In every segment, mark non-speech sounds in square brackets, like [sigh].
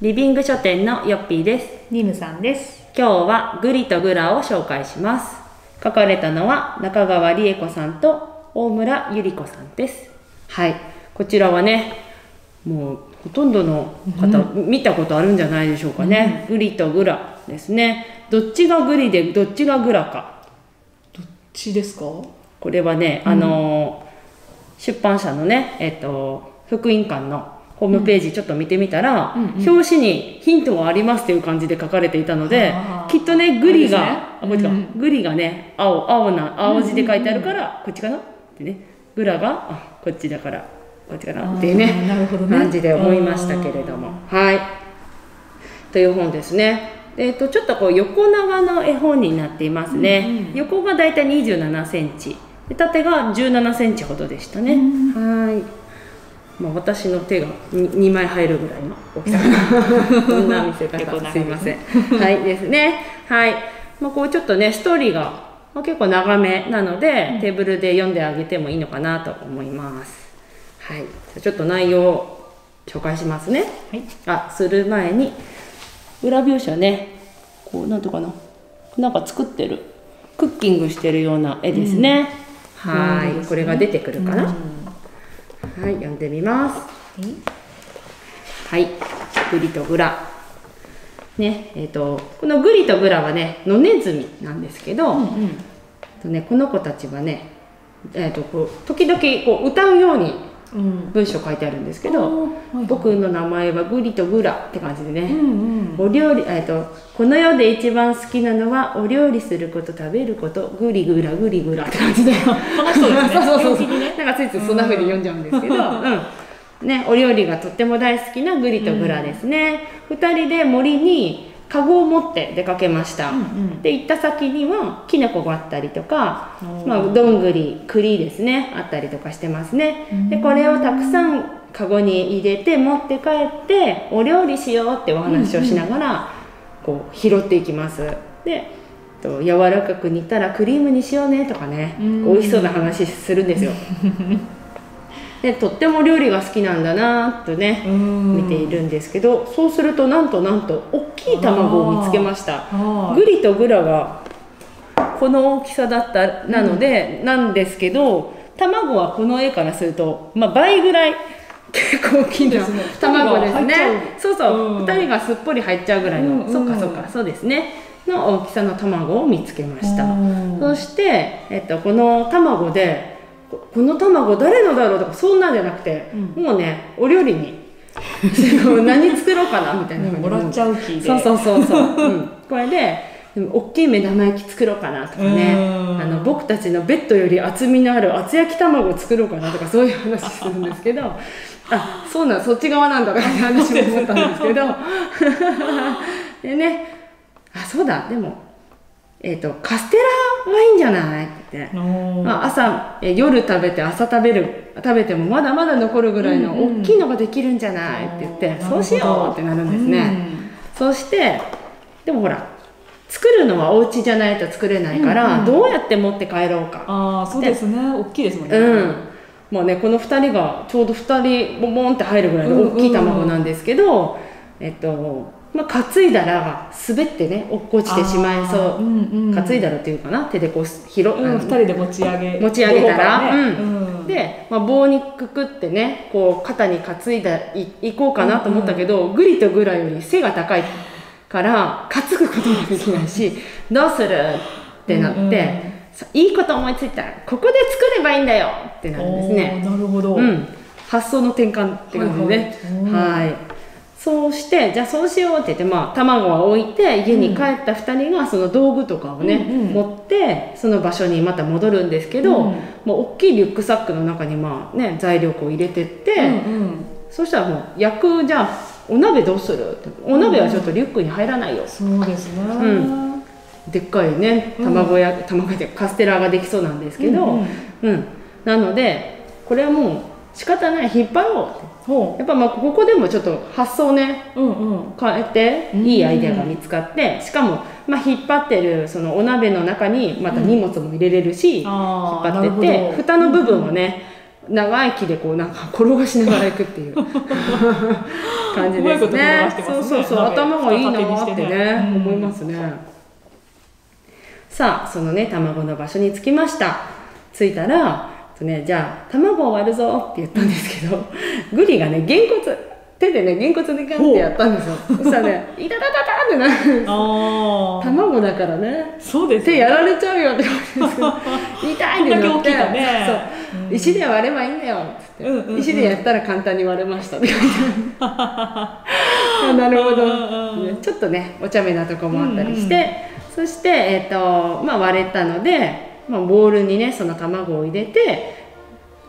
リビング書店のヨッピーです。ニムさんです。今日はグリとグラを紹介します。書かれたのは中川理恵子さんと大村ゆり子さんです。はい。こちらはねもうほとんどの方、見たことあるんじゃないでしょうかね、グリとグラですね。どっちがグリでどっちがグラか。どっちですか？これはね、あのー出版社のね、えっと福音館のホームページちょっと見てみたら、表紙にヒントがありますっていう感じで書かれていたのできっとねグリがあこっちか、うんグリがね青青な青字で書いてあるから、こっちかな？ってね。グラがあこっちだからこっちかな？っていうねなるほどね。感じで思いましたけれども。はい。という本ですね。えー、とちょっとこう横長の絵本になっていますね、横がだいたい2 7センチ。で縦が1 7センチほどでしたね、はいまあ、私の手が 2, 枚入るぐらいの大きさ [laughs] こんな見せ方すいません。[laughs] はいですね。はい、まあ、こうちょっとねストーリーが、まあ、結構長めなので、テーブルで読んであげてもいいのかなと思います。はい。じゃあちょっと内容を紹介しますね。はい。あする前に裏表紙はね。こうなんとかな。なんか作ってる。クッキングしてるような絵ですね、はい、なるほどですねこれが出てくるかな、うんはい読んでみますはいグリとグラねえー、とこのグリとグラはね野ネズミなんですけど、うんうん。とね、この子たちはね、えー、とこう時々こう歌うようにうん。文章書いてあるんですけど、おーはい僕の名前はグリとグラって感じでね、うんうん。お料理、えっと、この世で一番好きなのはお料理すること食べることグリグラグリグラって感じで楽しそうですね。[laughs] そうそうね。なんかついついそんな風に読んじゃうんですけど、うんね、お料理がとっても大好きなグリとグラですね、二人で森にカゴを持って出かけました、うんうん。で行った先にはキノコがあったりとか、まあ、どんぐり栗ですねあったりとかしてますね、でこれをたくさんカゴに入れて持って帰ってお料理しようってお話をしながら、こう拾っていきます。でと柔らかく煮たらクリームにしようねとかね、うん。美味しそうな話するんですよ [laughs] でとっても料理が好きなんだなとね、うん。見ているんですけどそうするとなんとなんと大きい卵を見つけました。はい。グリとグラがこの大きさだったなので、なんですけど卵はこの絵からすると、まあ、倍ぐらい [laughs] 結構大きいですね。卵ですねそうそう、うん。2人がすっぽり入っちゃうぐらいの、うんうん。そっかそっかそうですね。の大きさの卵を見つけました、うん。そして、えっと、この卵でここの卵誰のだろうとかそんなんじゃなくて、うもうねお料理に。[laughs] 何作ろうかなみたいなもらっちゃう気で。そうそうそうそう、[laughs] うん、これででも大きい目玉焼き作ろうかなとかね。うん。あの僕たちのベッドより厚みのある厚焼き卵を作ろうかなとかそういう話するんですけど。[laughs] あそうなんそっち側なんだとかって話も思ったんですけど。でね。あそうだ。でも、えー、とカステラがいいんじゃない？って。言って。おー。まあ、朝え夜食べて朝食べる食べてもまだまだ残るぐらいのうん。うん大きいのができるんじゃない？って言って、そうしようってなるんですね、うんそしてでもほら作るのはお家じゃないと作れないから、うんうんどうやって持って帰ろうか。ああそうですね。大きいですもんね。うん。もうねこの2人がちょうど2人ボボンって入るぐらいの大きい卵なんですけど、えっとまあ担いだら滑ってね落っこちてしまいそううんうん。担いだらっていうかな手でこう広、うん、あの二人で持ち上げ持ち上げたら、ね。うん。で、まあ、棒にくくってねこう肩に担いだいいこうかなと思ったけど、グリとグラより背が高いから担ぐことができないしどうするってなって、うんうん。さいいこと思いついたらここで作ればいいんだよってなるんですね。なるほど、うん、発想の転換って感じでね。はいはいそうしてじゃあそうしようって言って、まあ、卵は置いて家に帰った2人がその道具とかをね、うんうん持ってその場所にまた戻るんですけど、うん。もう大きいリュックサックの中にまあ、ね、材料こう入れてって、うんうん。そしたらもう焼くじゃあお鍋どうする？ってお鍋はちょっとリュックに入らないよ、そうですね、うん。でっかいね卵や、卵でカステラができそうなんですけど、うん。うん。なのでこれはもう仕方ない。引っ張ろう。っやっぱまあここでもちょっと発想をね。ううんうん。変えてうん。いいアイデアが見つかってしかも、まあ、引っ張ってるそのお鍋の中にまた荷物も入れれるし、引っあー張ってて蓋の部分をね長い木でこうなんか転がしながら行くっていう。[laughs] 感じですね。すねそうそうそう鍋頭がいいなってね思いますね。さあそのね卵の場所に着きました。着いたらとねじゃあ卵を割るぞって言ったんですけどグリがねげんこつ手でねげんこつでガンってやったんですよ。そしたらね「いたたたた!」ってなるんです卵だからね。そうです手やられちゃうよって感じです。け [laughs] ど痛いってなってね。そう。石で割ればいいんだよっつって、うんうんうん。石でやったら簡単に割れましたって書いて。[laughs] あるなるほど、うんうんうん。ちょっとねお茶目なとこもあったりして、そして、えーとまあ、割れたので、まあ、ボウルにねその卵を入れて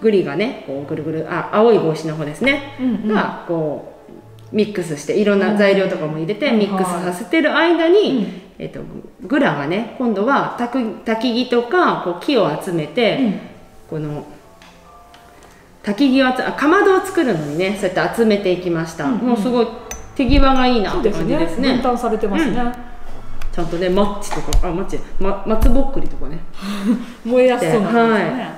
グリがねこうぐるぐるあ青い帽子の方ですね、うんうん。がこうミックスしていろんな材料とかも入れてうんミックスさせてる間に、うん。えっとグラがね今度はたく焚き木とかこう木を集めて、うん。この焚き木をかまどを作るのにねそうやって集めていきました、うんうん。もうすごい手際がいいなってそうですね。感じですね。分担されてますね、ちゃんとねマッチとかあマッチ、ま、松ぼっくりとかね。[laughs] 燃えやすそうなんですよね、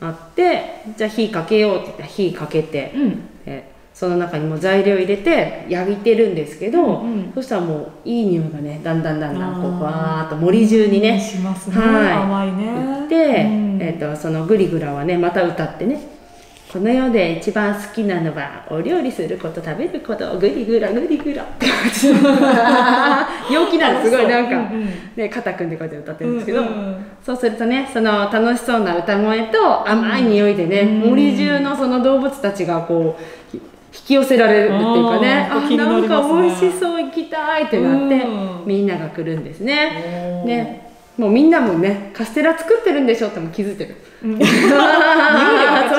あってじゃあ火かけようって言って火かけて、うん。えその中にも材料入れて焼いてるんですけど、うんうん。そしたらもういい匂いがねだんだんだんだんこうバー。っと森中にね。しますね、はい。甘いね。で、うん。えー、とそのグリグラはねまた歌ってねこの世で一番好きなのはお料理すること食べること。グリグラグリグラって感じ陽気なんですすごいなんか、うんうんね、肩組んでこうやって歌ってるんですけど、うんうんそうするとねその楽しそうな歌声と甘い匂いでね、うん。森中のその動物たちがこうひ引き寄せられるっていうかね。ああー気にななんか美味しそう行きたいってなって、うん。みんなが来るんですね。ね。もうみんなもねカステラ作ってるんでしょっても気づいてる。うん [laughs]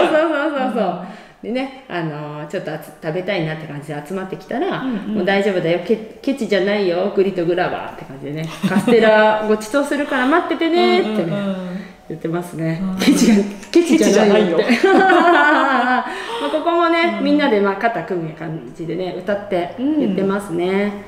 そうそうそうそう。でね、あのーちょっとあつ食べたいなって感じで集まってきたら、うんうん。もう大丈夫だよ。ケケチじゃないよ。グリとグラはって感じでね。カステラごちそうするから待っててね。ってね、うんうん。うん言ってますね。うん。ケチがケチじゃないよ。[laughs] まあここもね、みんなでまあ肩組む感じでね歌って言ってますね。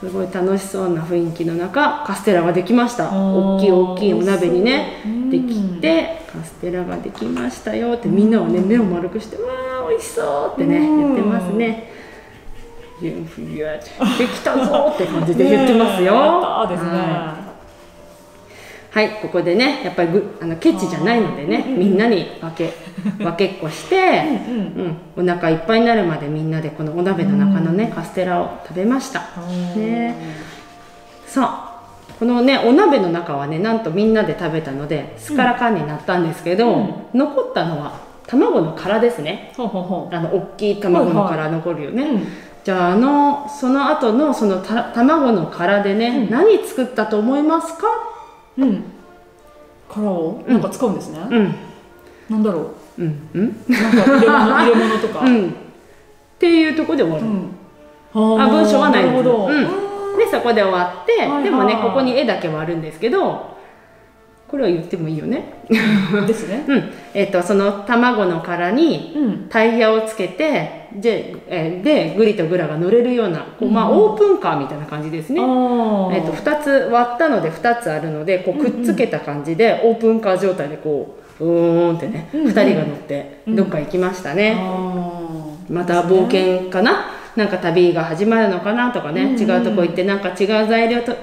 すごい楽しそうな雰囲気の中カステラができました。大きい大きいお鍋にねうん。できてカステラができましたよってみんなはね目を丸くしてわー美味しそうってねうん。言ってますね。できたぞって感じで言ってますよ。はい。はい、ここでね、やっぱりぐあのケチじゃないのでね、みんなに分け [laughs] 分けっこして、うんうん、お腹いっぱいになるまでみんなでこのお鍋の中のね、カステラを食べました。ね。さあ、このねお鍋の中はね、なんとみんなで食べたのでスカラカンになったんですけど、うん。残ったのは卵の殻ですね。ほうほうほあの大きい卵の殻残るよね。う、うん。じゃああのその後のそのた卵の殻でね、うん。何作ったと思いますか？うん。殻を？なんか使うんですね、うん。なんだろう？ん、うん、うなんか入れ物入れ物とか、うん、っていうところで終わる、うん。あ文章はないです。なるほど、うん。でそこで終わって、はいはい。でもねここに絵だけはあるんですけどこれは言ってもいいよね。う [laughs] んですね。うん。えっ、とその卵の殻にうん。タイヤをつけてで,、えーでグリとグラが乗れるようなこう、まあ、うんオープンカーみたいな感じですね、あー。えっと2つ割ったので2つあるのでこうくっつけた感じでオープンカー状態でこううーんってね、うんうん。2人が乗ってどっか行きましたね、また冒険かな、なんか旅が始まるのかなとかね、うんうん。違うとこ行ってなんか違う材料と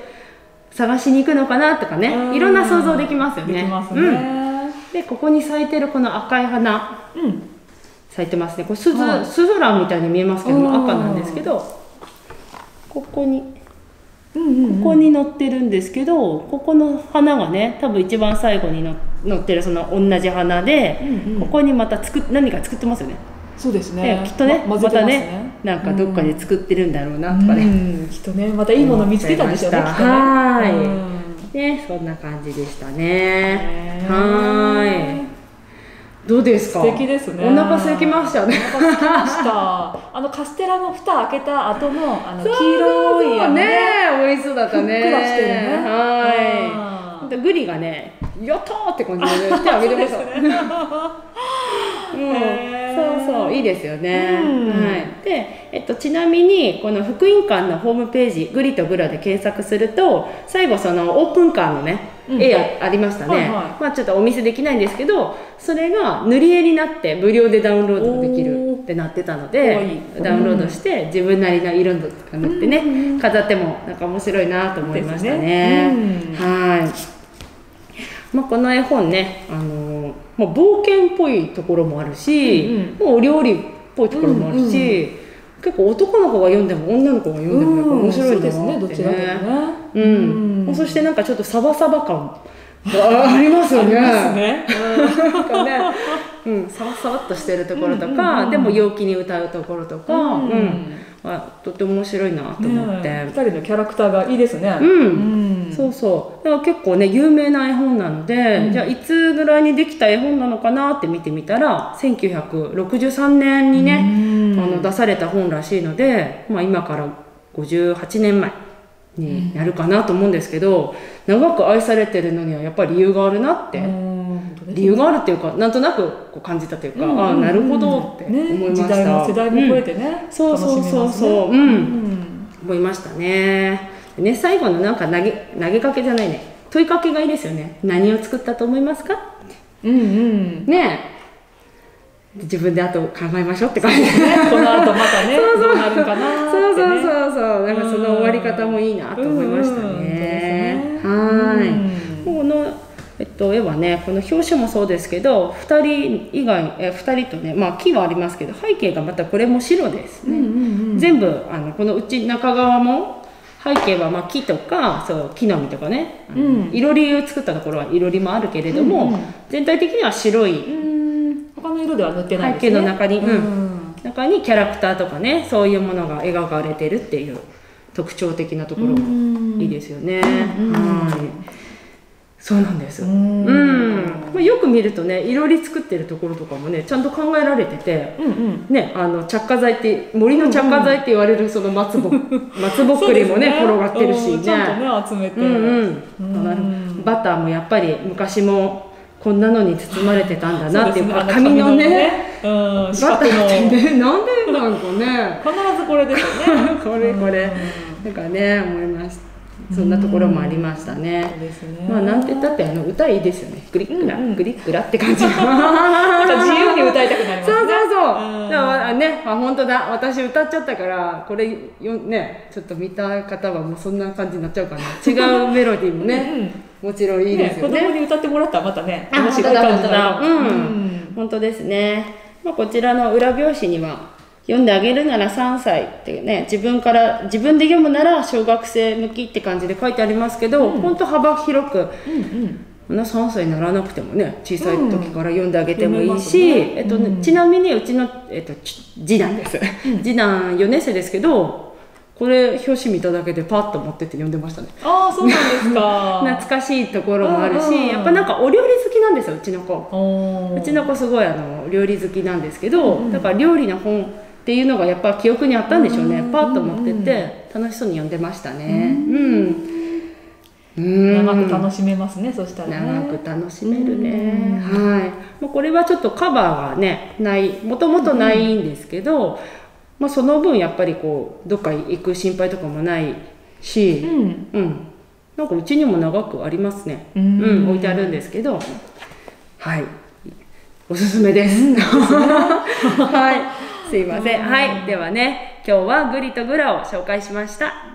探しに行くのかなとかね、うん。いろんな想像できますよね。できますうん、ねでここに咲いてるこの赤い花うん。咲いてますね。これスズ,、はい。スズランみたいに見えますけどもうん。赤なんですけどここにうんうんここに乗ってるんですけどここの花がね多分一番最後にの乗ってるその同じ花で、うんうん。ここにまた作っ何か作ってますよね。そうですね。できっとねまま混ぜてますたねねなんかどっかで作ってるんだろうなとかね。うんきっとねまたいいもの見つけたんでしょうねきっとねはいうんね、そんな感じでしたね。はーい。どうですか？素敵ですねお腹空きましたね。お腹空きました [laughs] あのカステラの蓋開けた後のあの黄色いあのね、美味しそうだったね。ふっくらしてるねはい。グリがね、やったーって感じ [laughs] で、ね、手挙げてました。ねうんへーそうそういいですよね、うん。はい、で、えっと、ちなみにこの福音館のホームページ「グリとグラ」で検索すると最後そのオープンカーのねうん。絵あありましたね、はいはい。まあちょっとお見せできないんですけどそれが塗り絵になって無料でダウンロードできるってなってたのでダウンロードして自分なりの色とか塗ってね、うん。うん飾ってもなんか面白いなと思いましたねねはい、まあ、この絵本ね、あのーまあ、冒険っぽいところもあるし、もうお料理っぽいところもあるし、結構男の子が読んでも女の子が読んでもやっぱ面白いなって、そうですねどちらでもね。うん。うん。そしてなんかちょっとサバサバ感がありますよね。あね。なんかね、うん、サバサバっとしてるところとか、うんうんうんでも陽気に歌うところとか、ううんんあとても面白いなと思って。ね二人のキャラクターがいいですね。うん。ん。そうそう。だから結構ね有名な絵本なので、うん。じゃあいつぐらいにできた絵本なのかなって見てみたら1963年にね、うん。あの出された本らしいので、まあ、今から58年前になるかなと思うんですけど、長く愛されてるのにはやっぱり理由があるなって、理由があるっていうかなんとなくこう感じたというか、うんうんうん。ああなるほどって思いました、ね、時代も世代も超えてね、そうそうそうそう。楽しめますねうん。思いましたね。でね最後のなんか投げ投げかけじゃないね。問いかけがいいですよね。何を作ったと思いますか？うんうん。ね。え自分であと考えましょうって感じ。ね。この後またね [laughs] どうなるかなそうそうそうそう。なんかその終わり方もいいなと思いましたね。うん。うんはうんいえっと、絵はねこの表紙もそうですけど2人以外え2人とねまあ木はありますけど背景がまたこれも白ですね、うんうんうん。全部あのこのうち中側も背景はまあ木とかそう木の実とかね、うん。いろりを作ったところはいろりもあるけれども、うんうん。全体的には白い。うん。他の色では塗ってないね。背景の中にうん。うん。中にキャラクターとかねそういうものが描かれてるっていう特徴的なところもいいですよね。うん。はいそうなんです。ううん。ん、まあ、よく見るとねいろり作ってるところとかもねちゃんと考えられてて。うんうん。ね、あの着火剤って森の着火剤って言われるその松ぼ, [laughs] 松ぼっくりもねそうです転がってるしうんちゃんとね集めて。うんうん。バターもやっぱり昔もこんなのに包まれてたんだなっていうそうね。あ紙のねうん。四バターってねなんでなんかね。必ずこれですよね。[laughs] これこれ。うん。なんかね思いましたそんなところもありましたね。まあなんて言ったってあの歌いいですよね。グリックラ、グリックラって感じ。[laughs] なんか自由に歌いたくなりますね。そうそうそう、うんだからねあ本当だ。私歌っちゃったからこれよねちょっと見た方はもうそんな感じになっちゃうかな。違うメロディーもねもちろんいいですよね。子供に歌ってもらったらまたねあ面白い感じだ。うん。本当ですね、まあ、こちらの裏表紙には読んであげるなら3歳っていうね自分から自分で読むなら小学生向きって感じで書いてありますけど、本当幅広くうんうん。こんな3歳にならなくてもね小さい時から読んであげてもいいし、うん。ねえっとうん。ちなみにうちの、えっと、ち次男です、次男4年生ですけどこれ表紙見ただけでパッと持ってって読んでましたね。ああそうなんですか。[laughs] 懐かしいところもあるし、うん。うんやっぱなんかお料理好きなんですようちの子。うちの子すごいあの料理好きなんですけど、うんうん。だから料理の本っていうのがやっぱ記憶にあったんでしょうね、うん。パッと持ってって楽しそうに読んでましたね。うん。うん。長く楽しめますねそしたらね。長く楽しめるね、うん。はい。もうこれはちょっとカバーがねないもともとないんですけど、まあ、その分やっぱりこうどっか行く心配とかもないし、うん。うん。なんかうちにも長くありますね、ううんん置いてあるんですけど。はい。おすすめです、[laughs] はいすいません。はい。ではね今日はグリとグラを紹介しました。